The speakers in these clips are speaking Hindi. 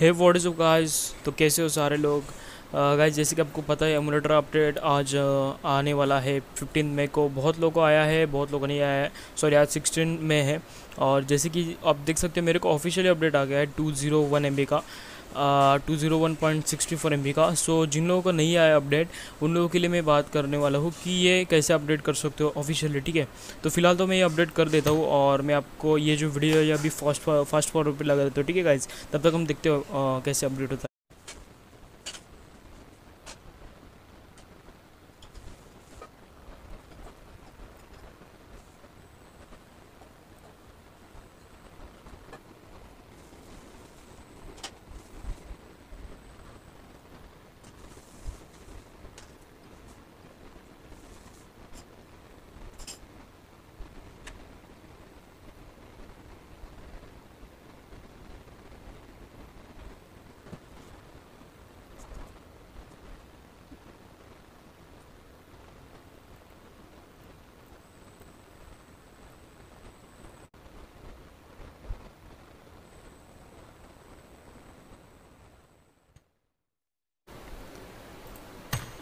हे वॉट इज़ गाइस तो कैसे हो सारे लोग? गाइस जैसे कि आपको पता है एमुलेटर अपडेट आज uh, आने वाला है 15 मई को। बहुत लोगों को आया है बहुत लोगों नहीं आया है। सॉरी आज 16 में है। और जैसे कि आप देख सकते हो मेरे को ऑफिशियली अपडेट आ गया है टू ज़ीरो वन एम का। Two zero one point sixty four M का। सो जिन लोगों का नहीं आया अपडेट उन लोगों के लिए मैं बात करने वाला हूँ कि ये कैसे अपडेट कर सकते हो ऑफिशियली ठीक है? तो फ़िलहाल तो मैं ये अपडेट कर देता हूँ और मैं आपको ये जो वीडियो है अभी फास्ट फास्ट फॉरवर्ड पर लगा देता हूँ, ठीक है गाइज़ तब तक हम देखते हो कैसे अपडेट होता है।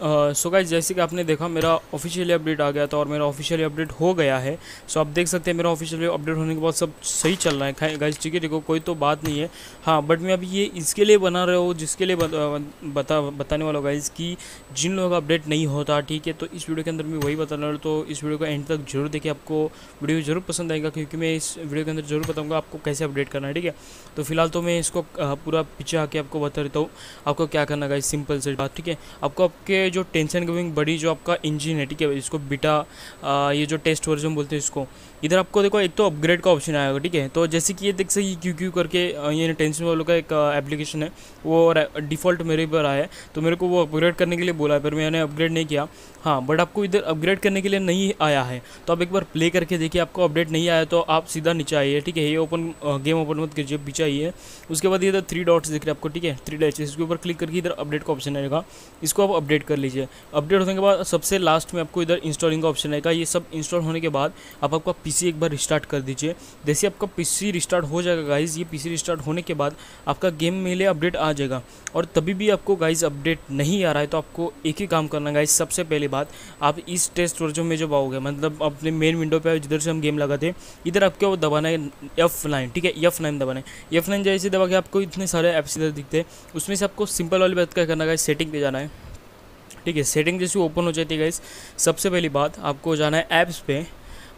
सो गाइज़ जैसे कि आपने देखा मेरा ऑफिशियली अपडेट आ गया था और मेरा ऑफिशियली अपडेट हो गया है। सो so, आप देख सकते हैं मेरा ऑफिशियली अपडेट होने के बाद सब सही चल रहा है। गाइज़ ठीक है देखो कोई तो बात नहीं है। हाँ बट मैं अभी ये इसके लिए बना रहा हूँ जिसके लिए बता बताने वाला हूँ गाइज़ कि जिन लोगों का अपडेट नहीं होता ठीक है तो इस वीडियो के अंदर मैं वही बताने वाला तो इस वीडियो को एंड तक ज़रूर देखिए आपको वीडियो ज़रूर पसंद आएगा क्योंकि मैं इस वीडियो के अंदर ज़रूर बताऊँगा आपको कैसे अपडेट करना है ठीक है। तो फ़िलहाल तो मैं इसको पूरा पीछे आके आपको बता देता हूँ आपको क्या करना गाइज़ सिंपल से बात ठीक है। आपको आपके जो टेंशन टेंशन गिविंग बड़ी जो आपका इंजन है, ठीक है, इसको बिटा ये जो टेस्ट वर्जन बोलते हैं इसको, इधर आपको देखो एक तो अपग्रेड का ऑप्शन आएगा, ठीक है तो जैसे कि ये देख सकते क्यू क्यू करके ये टेंशन वालों का एक एप्लीकेशन है, वो डिफ़ॉल्ट मेरे पर आया है तो मेरे को वो अपग्रेड करने के लिए बोला है, पर मैंने अपग्रेड नहीं किया। हाँ बट आपको इधर अपग्रेड करने के लिए नहीं आया है तो आप एक बार प्ले करके देखिए, आपको अपडेट नहीं आया तो आप सीधा नीचे आइए, ठीक है, ये ओपन गेम ओपन मत कीजिए, पीछे आइए। उसके बाद इधर थ्री डॉट्स दिख रहे हैं आपको, ठीक है थ्री डॉट्स इसके ऊपर क्लिक करके इधर अपडेट का ऑप्शन आएगा, इसको आप अपडेट कर लीजिए। अपडेट होने के बाद सबसे लास्ट में आपको इधर इंस्टॉलिंग का ऑप्शन आएगा। ये सब इंस्टॉल होने के बाद आप आपका पीसी एक बार रिस्टार्ट कर दीजिए। जैसे आपका पीसी रिस्टार्ट हो जाएगा गाइज़ ये पीसी रिस्टार्ट होने के बाद आपका गेम में लिए अपडेट आ जाएगा। और तभी भी आपको गाइज़ अपडेट नहीं आ रहा है तो आपको एक ही काम करना गाइज़ सबसे पहली बात, आप इस टेस्ट वर्जन में जब आओगे मतलब अपने मेन विंडो पर जिधर से हम गेम लगाते इधर आपको दबाना है एफ़ नाइन ठीक है? एफ़ नाइन दबाना है। एफ़ नाइन जैसे दबा के आपको इतने सारे ऐप्स इधर दिखते हैं। उसमें से आपको सिंपल वाली बात क्या करना है सेटिंग पे जाना है। ठीक है सेटिंग जैसी ओपन हो जाती है गाइस सबसे पहली बात आपको जाना है ऐप्स पे।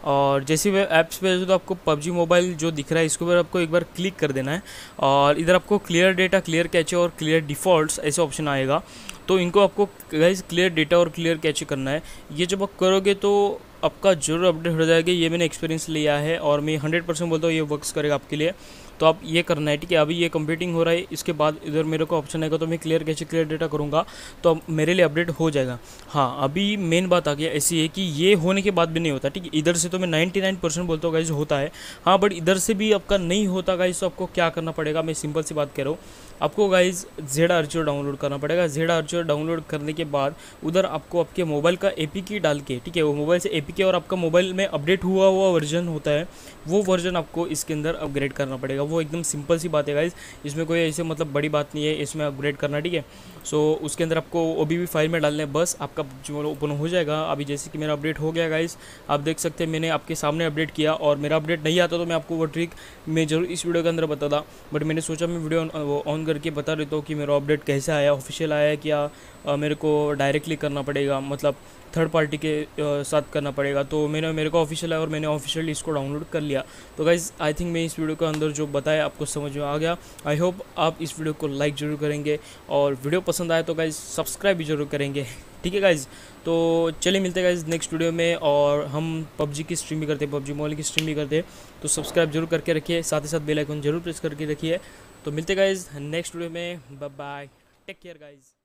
और जैसे वे ऐप्स पे तो आपको पबजी मोबाइल जो दिख रहा है, इसके ऊपर आपको एक बार क्लिक कर देना है। और इधर आपको क्लियर डेटा क्लियर कैचे और क्लियर डिफ़ॉल्ट्स ऐसे ऑप्शन आएगा। तो इनको आपको गाइस क्लियर डेटा और क्लियर कैचे करना है। ये जब आप करोगे तो आपका ज़रूर अपडेट हो जाएगा। ये मैंने एक्सपीरियंस लिया है और मैं हंड्रेड परसेंट बोलता हूँ ये वर्क्स करेगा आपके लिए। तो आप ये करना है, ठीक है? अभी ये कंप्लीटिंग हो रहा है, इसके बाद इधर मेरे को ऑप्शन आएगा तो मैं क्लियर कैसे क्लियर डेटा करूँगा तो मेरे लिए अपडेट हो जाएगा। हाँ अभी मेन बात आ गया ऐसी है कि ये होने के बाद भी नहीं होता, ठीक है? इधर से तो मैं नाइन्टी नाइन परसेंट बोलता हूँ गाइज़ होता है। हाँ बट इधर से भी आपका नहीं होता गाइज़ तो आपको क्या करना पड़ेगा? मैं सिंपल सी बात कह रहा हूँ। आपको गाइज़ जेड आर्चर डाउनलोड करना पड़ेगा। जेड आर्चर डाउनलोड करने के बाद उधर आपको आपके मोबाइल का ए की डाल के, ठीक है? वो मोबाइल से ए और आपका मोबाइल में अपडेट हुआ हुआ वर्जन होता है, वो वर्जन आपको इसके अंदर अपग्रेड करना पड़ेगा। वो एकदम सिंपल सी बात है गाइज़ इसमें कोई ऐसे मतलब बड़ी बात नहीं है, इसमें अपग्रेड करना, ठीक है? सो उसके अंदर आपको ओ बी फ़ाइल में डालने बस आपका जो ओपन हो जाएगा। अभी जैसे कि मेरा अपडेट हो गया गाइज़ आप देख सकते हैं मैंने आपके सामने अपडेट किया और मेरा अपडेट नहीं आता तो मैं आपको वो ट्रिक मैं ज़रूर इस वीडियो के अंदर बताता बट मैंने सोचा मैं वीडियो ऑन करके बता देता हूँ कि मेरा अपडेट कैसे आया ऑफिशियल आया क्या? मेरे को डायरेक्टली करना पड़ेगा। मतलब थर्ड पार्टी के साथ करना पड़ेगा। तो मैंने मेरे को ऑफिशियल है और मैंने ऑफिशियली इसको डाउनलोड कर लिया। तो गाइज़ आई थिंक मैं इस वीडियो के अंदर जो बताया, आपको समझ में आ गया। आई होप आप इस वीडियो को लाइक ज़रूर करेंगे और वीडियो पसंद आए तो गाइज़ सब्सक्राइब भी ज़रूर करेंगे। ठीक है गाइज़ तो चलिए मिलते हैं गाइज़ नेक्स्ट वीडियो में और हम पबजी की स्ट्रीम भी करते हैं। पबजी मोबाइल की स्ट्रीम भी करते हैं। तो सब्सक्राइब ज़रूर करके रखिए, साथ ही साथ बेल आइकन ज़रूर प्रेस करके रखिए। तो मिलते गाइज़ नेक्स्ट वीडियो में। Bye take care guys